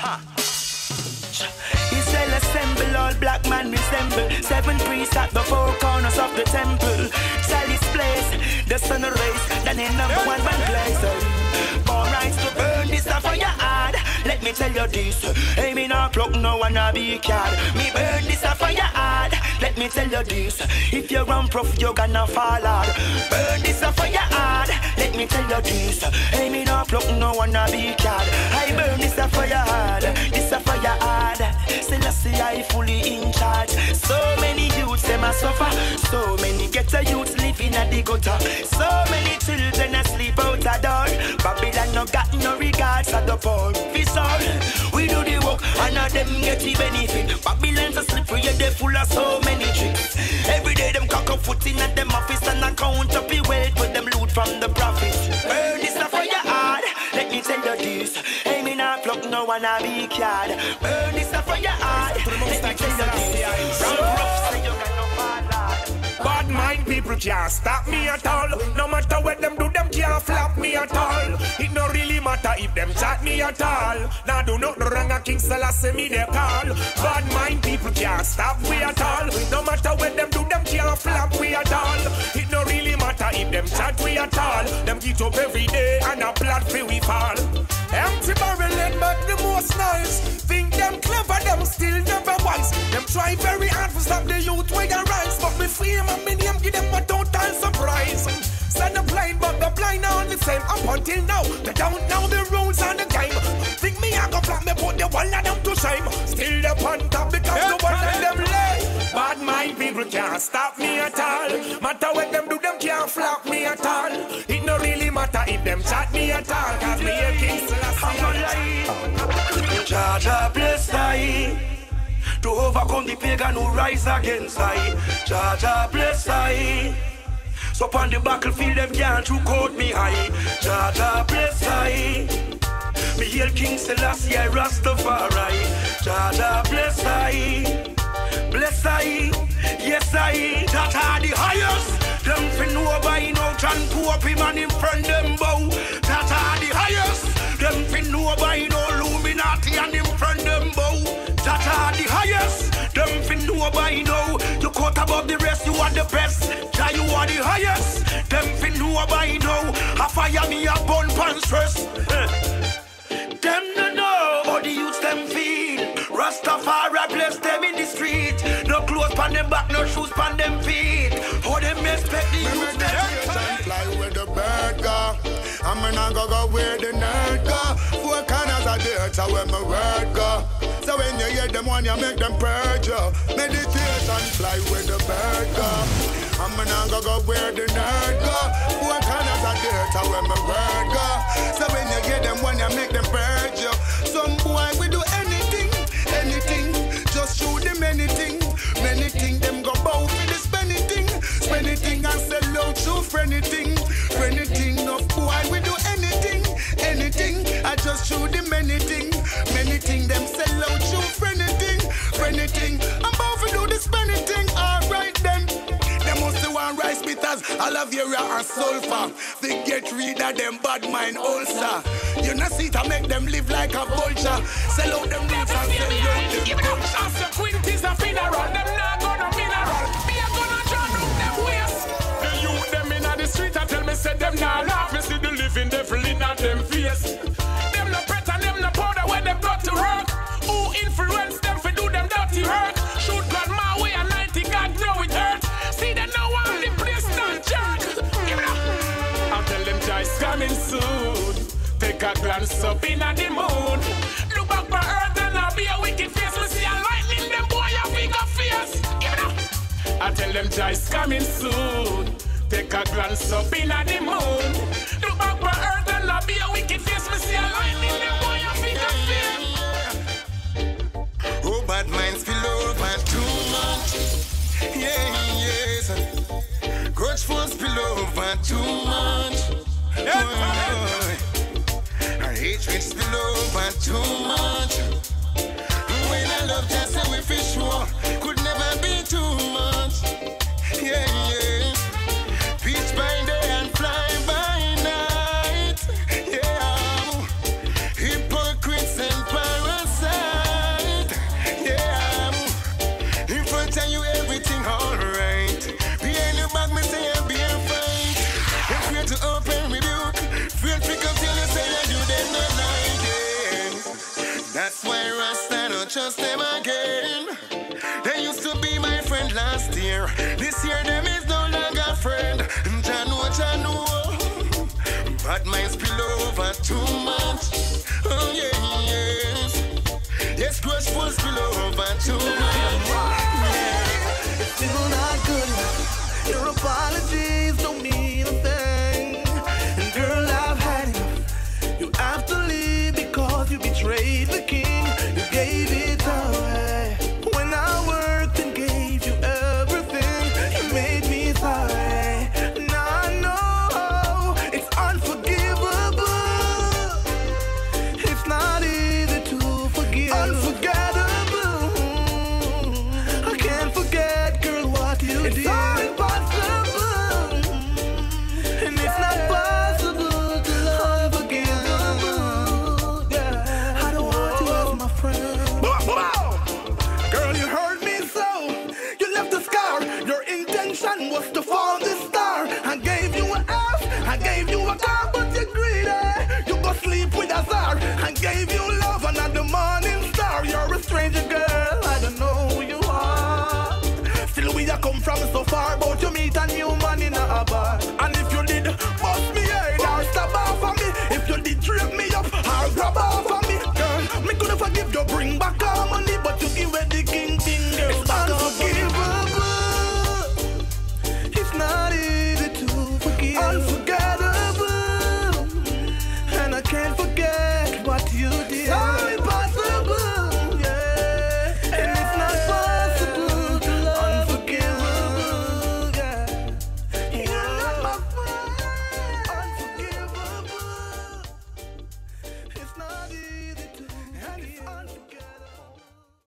Ha. Said assemble all black man resemble. Seven priests at the four corners of the temple. Sally's place, the sun rays Then in number one one place. Born rise to burn this fire hard Let me tell you this. Hey me not no one a be card Me burn this fire hard Let me tell you this If you run prof you're gonna fall hard. Burn this fire hard Let me tell you this Hey me not clock no one a be card I burn this fire hard This fire hard Still I fully in charge. So many youths them a suffer. So many ghetto youths living at the gutter. So many children asleep out the door. Babylon no got no regards at the poor. We do the work and now them get the benefit. a they full of so many tricks. Every day them cock up foot in at them office And account up the wealth with them loot from the profit Burn this for your heart. Let me tell you this. Hey me not pluck no one a be card Burn this for your heart. Let me tell you this. Rough say you got no bad Bad mind people can't stop me at all. No matter what them do, them can't flop me at all. Matter if them chat me at all. Now do not wrong a King Selassie me they call. Bad mind people can't stop me at all. No matter what them do, them can't flop me at all. It no really matter if them chat we at all. Them get up every day and a plot for we fall. Empty barrel and back the most nice. Think them clever, them still never wise. Them try very hard to stop the youth where you rise. But me fame and me name give them a total surprise. Same up until now. They don't know the rules on the game. Think me I go flop me put the one of them to shame. Still the on top because the one of them lay. Bad mind people can't stop me at all. Matter what them do, them can't flop me at all. It no really matter if them chat me at all. Cause me a king Jah Jah bless I to overcome the pagan who rise against I. Jah Jah bless I. So upon the battlefield them can't choke out me high. Jah bless I. Me hail King Selassie I Rastafari. Jah bless I. Bless I. Yes I. Are the highest. Them fi know by now John Pope him and him friend them bow. Are the highest. Them fi know by you are the highest. Them fi know by now. I fire me a bun pan stress. Them no know how the youths them feel. Rastafari bless them in the street. No clothes pan them back, no shoes pan them feet. How them expect the youths them Meditation fly where the bird go. I'm gonna go go where the nerd go. Four corners of the earth, so where my word one, you make them purge you. Meditation fly with the bird go. I'm gonna go go where the nerd go. Four corners of the earth, so where my word bitters, aloe vera and sulfur. They get rid of them bad mind ulcer. You know see to make them live like a vulture. Sell out them roots and sell out them culture. as a quinties a funeral. Soon. Take a glance up in the moon. Look back for earth and I'll be a wicked face. Me see a lightning, them boy a bigger face. Give it up. I tell them Jah's coming soon. Take a glance up in the moon. Look back for earth and I'll be a wicked face. Me see a lightning, them boy a bigger face. Oh, bad minds spill over too much. Yeah, yes. Grudgeful spill over too much. Oh, our hatred spill over too much. When I love just That's why Rasta don't trust them again. They used to be my friend last year. This year them is no longer friend. Janu, Janu. But my spill over too much. Oh yeah, yes. Yes, grudgeful spill over too much. Yeah. Still not good enough. Your apology. car But you meet a new man in a bar. And if you did bust me head or stab off of me. If you did trip me up or grab off of me. Girl, me coulda forgive you, bring back